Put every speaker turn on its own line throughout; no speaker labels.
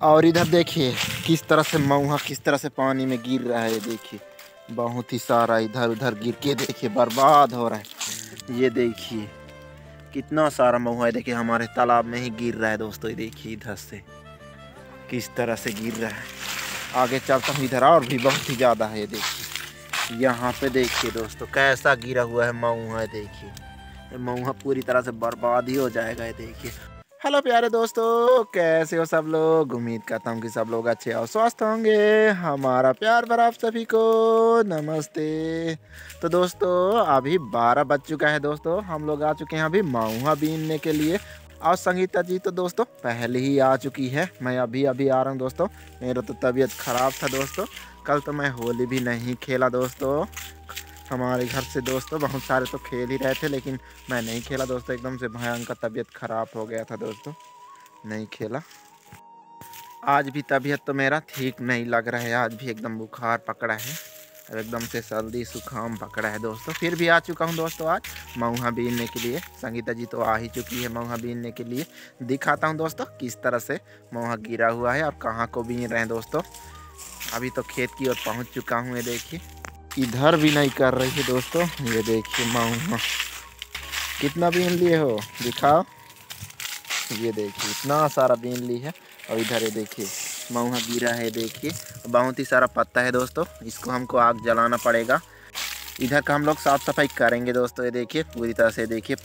और इधर देखिए, किस तरह से मऊहा, किस तरह से पानी में गिर रहा है देखिए। बहुत ही सारा इधर उधर गिर के देखिए, बर्बाद हो रहा है। ये देखिए, कितना सारा महुआ है, देखिए, हमारे तालाब में ही गिर रहा है दोस्तों, ये देखिए इधर से। किस तरह से गिर रहा है। आगे चलता हूँ, इधर और भी बहुत ही ज़्यादा है देखिए। यहाँ पे देखिए दोस्तों, कैसा गिरा हुआ है महुआ देखिए। महुआ पूरी तरह से बर्बाद ही हो जाएगा, ये देखिए। हेलो प्यारे दोस्तों, कैसे हो सब लोग? उम्मीद करता हूँ कि सब लोग अच्छे और स्वस्थ होंगे। हमारा प्यार भरा आप सभी को नमस्ते। तो दोस्तों, अभी बारह बज चुका है दोस्तों। हम लोग आ चुके हैं अभी माऊहा बीनने के लिए। और संगीता जी तो दोस्तों, पहले ही आ चुकी है। मैं अभी अभी आ रहा हूँ दोस्तों। मेरा तो तबीयत ख़राब था दोस्तों। कल तो मैं होली भी नहीं खेला दोस्तों। हमारे घर से दोस्तों, बहुत सारे तो खेल ही रहे थे, लेकिन मैं नहीं खेला दोस्तों, एकदम से भयंकर तबीयत ख़राब हो गया था दोस्तों, नहीं खेला। आज भी तबीयत तो मेरा ठीक नहीं लग रहा है, आज भी एकदम बुखार पकड़ा है और एकदम से सर्दी सुखाम पकड़ा है दोस्तों, फिर भी आ चुका हूँ दोस्तों आज, मऊहा बीनने के लिए, संगीता जी तो आ ही चुकी है मऊहा बीनने के लिए, दिखाता हूँ दोस्तों किस तरह से मऊहा गिरा हुआ है और कहाँ को बीन रहे हैं दोस्तों, अभी तो खेत की ओर पहुँच चुका हूँ ये देखिए। इधर भी नहीं कर रही है दोस्तों, ये देखिए मऊहा कितना बीन लिए हो? दिखाओ। ये देखिए, इतना सारा बीन ली है। और इधर ये देखिए मऊहा गिरा है देखिए। बहुत ही सारा पत्ता है दोस्तों, इसको हमको आग जलाना पड़ेगा। इधर का हम लोग साफ़ सफ़ाई करेंगे दोस्तों, ये देखिए, पूरी तरह से देखिए।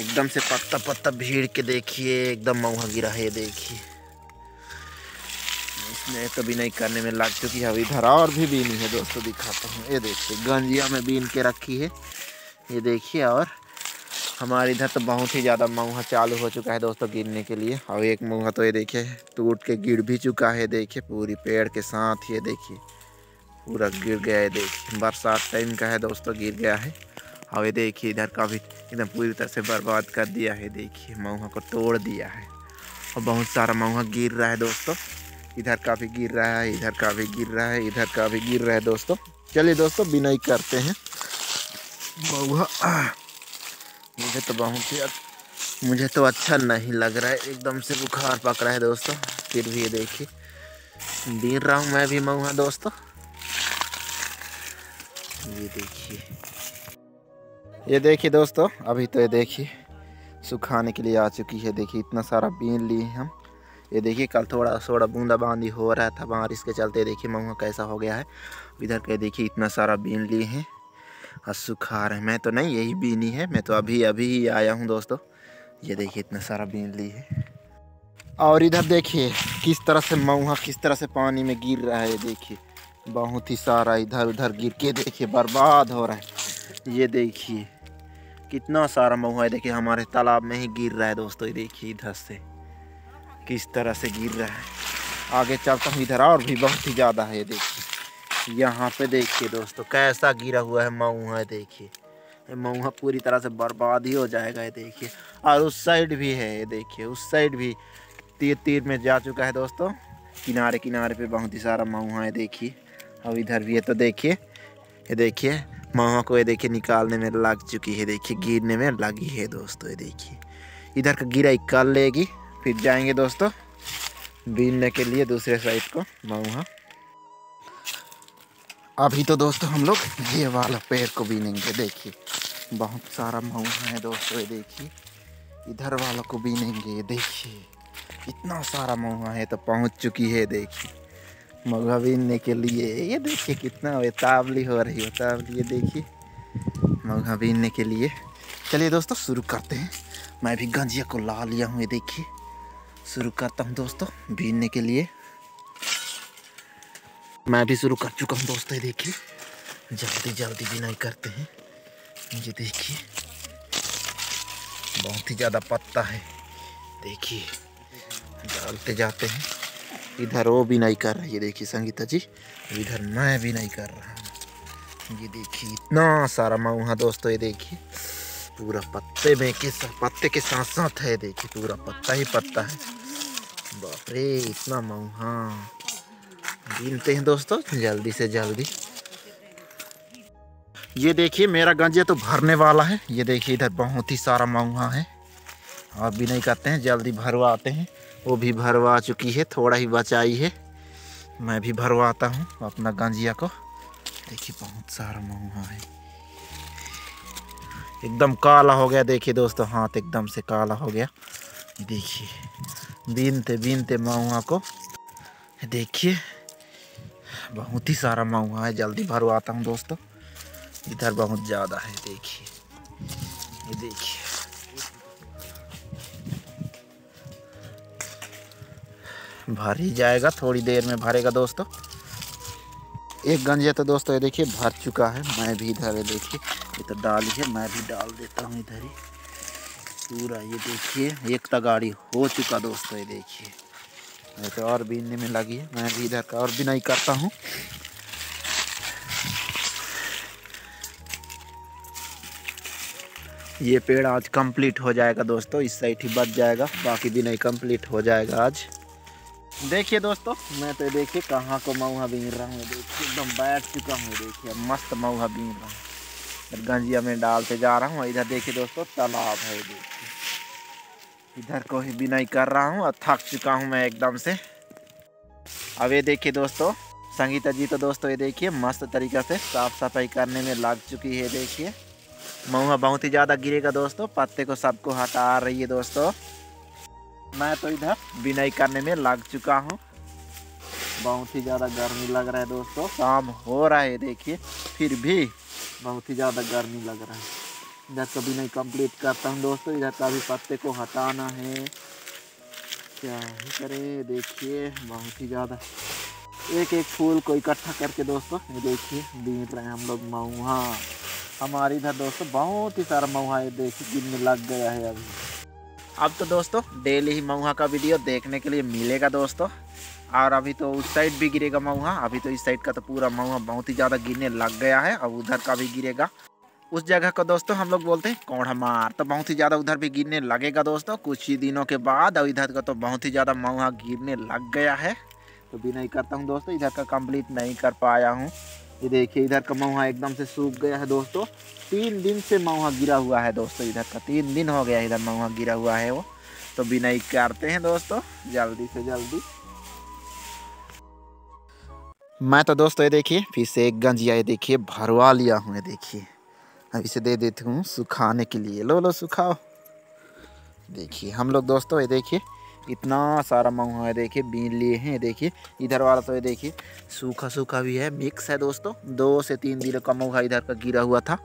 एकदम से पत्ता पत्ता भीड़ के देखिए, एकदम मऊहा गिरा है देखिए। इसमें तो भी नहीं करने में लग चुकी है। अभी इधर और भी बीनी है दोस्तों, दिखाता हूँ। ये देखिए, गंजिया में बीन के रखी है। ये देखिए, और हमारे इधर तो बहुत ही ज़्यादा मऊहा चालू हो चुका है दोस्तों गिरने के लिए। और एक मऊहा तो ये देखिए, टूट के गिर भी चुका है। देखिए, पूरी पेड़ के साथ ये देखिए, पूरा गिर गया है। देखिए, बरसात टाइम का है दोस्तों, गिर गया है। और ये देखिए, इधर का भी एकदम पूरी तरह से बर्बाद कर दिया है। देखिए, मऊहा को तोड़ दिया है। और बहुत सारा मऊहा गिर रहा है दोस्तों। इधर का भी गिर रहा है, इधर का भी गिर रहा है, इधर का भी गिर रहा है दोस्तों। चलिए दोस्तों बिना करते हैं। मऊहा मुझे तो बहुत ही मुझे तो अच्छा नहीं लग रहा है, एकदम से बुखार पकड़ा है दोस्तों। फिर भी ये देखिए बीन रहा हूँ मैं भी मऊहा दोस्तों। ये देखिए। ये देखिए दोस्तों, अभी तो ये देखिए, सुखाने के लिए आ चुकी है। देखिए, इतना सारा बीन लिए हम। ये देखिए, कल थोड़ा थोड़ा बूंदा बांदी हो रहा था बारिश के चलते। देखिए मऊहा कैसा हो गया है। इधर के देखिए, इतना सारा बीन लिए हैं। और सुखा रहे मैं तो नहीं, यही बीनी है। मैं तो अभी अभी ही आया हूँ दोस्तों। ये देखिए, इतना सारा बीन ली है। और इधर देखिए, किस तरह से मऊहा किस तरह से पानी में गिर रहा है देखिए। बहुत ही सारा इधर उधर गिर के देखिए, बर्बाद हो रहा है। ये देखिए, कितना सारा मऊहा है। देखिए, हमारे तालाब में ही गिर रहा है दोस्तों, ये देखिए, इधर से। किस तरह से गिर रहा है। आगे चलता हूँ, इधर और भी बहुत ही ज़्यादा है, ये देखिए। यहाँ पे देखिए दोस्तों, कैसा गिरा हुआ है, मऊहा देखिए। मऊहा पूरी तरह से बर्बाद ही हो जाएगा, ये देखिए। और उस साइड भी है, ये देखिए, उस साइड भी तीर तीर में जा चुका है दोस्तों। किनारे किनारे पे बहुत ही सारा मऊहा है, देखिए। और इधर भी है तो देखिए, ये देखिए, मऊहा को ये देखिए निकालने में लग चुकी है, देखिए, गिरने में लगी है दोस्तों, ये देखिए। इधर का गिराई कर लेगी। फिर जाएँगे दोस्तों बीनने के लिए दूसरे साइड को मऊहा अभी तो दोस्तों हम लोग ये वाला पेड़ को बीनेंगे, देखिए। बहुत सारा मऊहा है दोस्तों, ये देखिए। इधर वाला को बीनेंगे देखिए। इतना सारा मऊहा है तो पहुँच चुकी है, देखिए। मऊहा बीनने के लिए, ये देखिए कितना तावली हो रही है, तावली, ये देखिए। मऊहा बीनने के लिए। चलिए दोस्तों, शुरू करते हैं। मैं भी गंजिया को ला लिया हूँ, ये देखिए। शुरू करता हूँ दोस्तों बीनने के लिए। मैं भी शुरू कर चुका हूँ दोस्तों देखिए। जल्दी जल्दी नहीं करते हैं। ये देखिए। बहुत ही ज़्यादा पत्ता है। देखिए, डालते जाते हैं। इधर वो भी नहीं कर रही है देखिए संगीता जी। इधर मैं भी नहीं कर रहा हूँ। ये देखिए, इतना सारा मऊहा दोस्तों, ये देखिए। पूरा पत्ते में के पत्ते के साथ साथ है, देखिए, पूरा पत्ता ही पत्ता है। बाप रे इतना मऊहा गिनते हैं दोस्तों, जल्दी से जल्दी। ये देखिए, मेरा गंजिया तो भरने वाला है। ये देखिए, इधर बहुत ही सारा मऊहा है। और भी नहीं करते हैं, जल्दी भरवाते हैं। वो भी भरवा चुकी है, थोड़ा ही बचाई है। मैं भी भरवाता हूँ अपना गंजिया को। देखिए, बहुत सारा महुआ है। एकदम काला हो गया। देखिए दोस्तों, हाथ एकदम से काला हो गया। देखिए, बीनते बीनते महुआ को देखिए, बहुत ही सारा महुआ है जल्दी भरवाता हूँ दोस्तों। इधर बहुत ज़्यादा है, देखिए। ये देखिए। भर ही जाएगा, थोड़ी देर में भरेगा दोस्तों। एक गंजे तो दोस्तों, ये देखिए, भर चुका है। मैं भी इधर देखिए। ये तो डाली है मैं भी डाल देता हूँ इधर ही। पूरा ये देखिए एक तगाड़ी हो चुका दोस्तों, ये देखिए। मैं तो और बीनने में लगी है, मैं भी इधर का और नहीं करता हूँ। ये पेड़ आज कंप्लीट हो जाएगा दोस्तों, इस साइड ही बच जाएगा, बाकी भी नहीं कंप्लीट हो जाएगा आज। देखिए दोस्तों, मैं तो देखिए कहाँ को मऊहा बीन रहा हूँ देखिए, एकदम बैठ चुका हूँ देखिए, मस्त मऊहा बीन रहा हूँ। गंजिया में डालते जा रहा हूँ। इधर देखिए दोस्तों, तालाब है देखिए। इधर को ही नहीं कर रहा हूँ, और थक चुका हूँ मैं एकदम से। अब ये देखिए दोस्तों, संगीता जी तो दोस्तों ये देखिए मस्त तरीका से साफ़ सफ़ाई करने में लग चुकी है देखिए। मऊहा बहुत ही ज़्यादा गिरेगा दोस्तों, पत्ते को सबको हटा रही है दोस्तों। मैं तो इधर बिनाई करने में लग चुका हूँ। बहुत ही ज़्यादा गर्मी लग रहा है दोस्तों, शाम हो रहा है देखिए, फिर भी बहुत ही ज़्यादा गर्मी लग रहा है। इधर कभी नहीं कंप्लीट करता हूँ दोस्तों, इधर का भी पत्ते को हटाना है। क्या ही करे, देखिए, बहुत ही ज़्यादा। एक एक फूल को इकट्ठा करके दोस्तों, ये देखिए बीत रहे हैं हम लोग मऊहा। हमारे इधर दोस्तों बहुत ही सारा मऊहा है, देखिए दिन में लग गया है अभी। अब तो दोस्तों, डेली ही मऊहा का वीडियो देखने के लिए मिलेगा दोस्तों। और अभी तो उस साइड भी गिरेगा मऊहा। अभी तो इस साइड का तो पूरा मऊहा बहुत ही ज़्यादा गिरने लग गया है अब उधर का भी गिरेगा। उस जगह को दोस्तों हम लोग बोलते हैं कौड़ा मार तो बहुत ही ज़्यादा उधर भी गिरने लगेगा दोस्तों। कुछ ही दिनों के बाद और इधर का तो बहुत ही ज़्यादा मऊहा गिरने लग गया है। तो भी नहीं करता हूँ दोस्तों, इधर का कंप्लीट नहीं कर पाया हूँ। ये देखिए, इधर का महुआ एकदम से सूख गया है दोस्तों। तीन दिन से महुआ गिरा हुआ है दोस्तों इधर का। तीन दिन हो गया इधर महुआ गिरा हुआ है वो। तो भी नहीं करते हैं दोस्तों, जल्दी से जल्दी। मैं तो दोस्तों ये देखिए, फिर से एक गंजिया ये देखिए, भरवा लिया हूँ ये देखिए। अब इसे दे देती हूँ सुखाने के लिए। लो लो, सुखाओ। देखिए, हम लोग दोस्तों ये देखिए, इतना सारा महुआ है देखिए, बीन लिए हैं देखिए, इधर वाला तो ये देखिए, सूखा सूखा भी है, मिक्स है दोस्तों। दो से तीन दिनों का महुआ इधर का गिरा हुआ था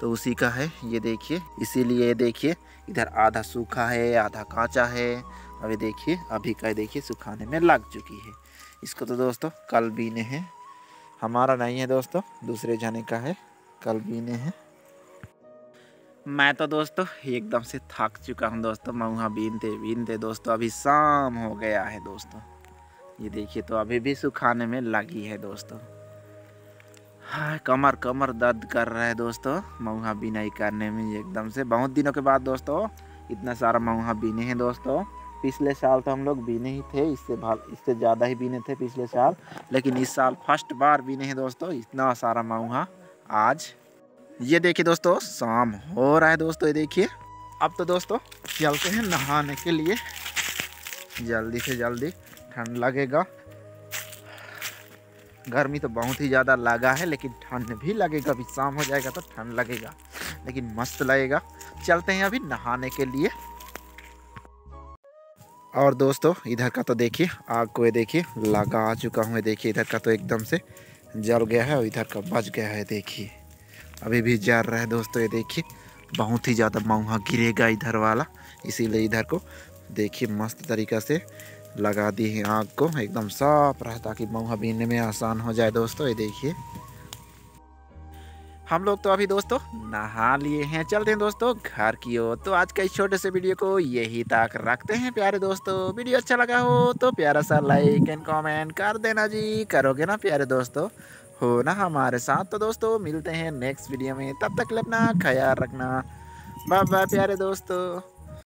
तो उसी का है ये देखिए। इसीलिए ये देखिए, इधर आधा सूखा है, आधा कांचा है अभी देखिए, अभी का देखिए, सुखाने में लग चुकी है। इसको तो दोस्तों कल बीने हैं। हमारा नहीं है दोस्तों, दूसरे जाने का है। कल बीने हैं। मैं तो दोस्तों एकदम से थक चुका हूँ दोस्तों मऊहा बीनते बीनते दोस्तों अभी शाम हो गया है दोस्तों। ये देखिए तो अभी भी सुखाने में लगी है दोस्तों। हाँ कमर कमर दर्द कर रहा है दोस्तों मऊहा बिनाई करने में एकदम से। बहुत दिनों के बाद दोस्तों, इतना सारा मऊहा बीने हैं दोस्तों। पिछले साल तो हम लोग बीने ही थे, इससे इससे ज़्यादा ही बीने थे पिछले साल, लेकिन इस साल फ़र्स्ट बार बीने हैं दोस्तों, इतना सारा मऊहा आज। ये देखिए दोस्तों, शाम हो रहा है दोस्तों, ये देखिए। अब तो दोस्तों, चलते हैं नहाने के लिए। जल्दी से जल्दी, ठंड लगेगा। गर्मी तो बहुत ही ज़्यादा लगा है, लेकिन ठंड भी लगेगा, अभी शाम हो जाएगा तो ठंड लगेगा, लेकिन मस्त लगेगा। चलते हैं अभी नहाने के लिए। और दोस्तों, इधर का तो देखिए, आग को ये देखिए, लगा चुका हूँ देखिए, इधर का तो एकदम से जल गया है और इधर का बच गया है देखिए। अभी भी जा रहा है दोस्तों, ये देखिए, बहुत ही ज़्यादा मऊहा गिरेगा इधर वाला, इसीलिए इधर को देखिए मस्त तरीका से लगा दी है आग को, एकदम साफ़ रहा ताकि मऊहा बीनने में आसान हो जाए दोस्तों, ये देखिए। हम लोग तो अभी दोस्तों नहा लिए हैं। चलते हैं दोस्तों घर की ओर। तो आज का इस छोटे से वीडियो को यही तक रखते हैं प्यारे दोस्तों। वीडियो अच्छा लगा हो तो प्यारा सा लाइक एंड कमेंट कर देना जी। करोगे ना प्यारे दोस्तों? हो ना हमारे साथ। तो दोस्तों मिलते हैं नेक्स्ट वीडियो में। तब तक अपना ख्याल रखना। बाय बाय प्यारे दोस्तों।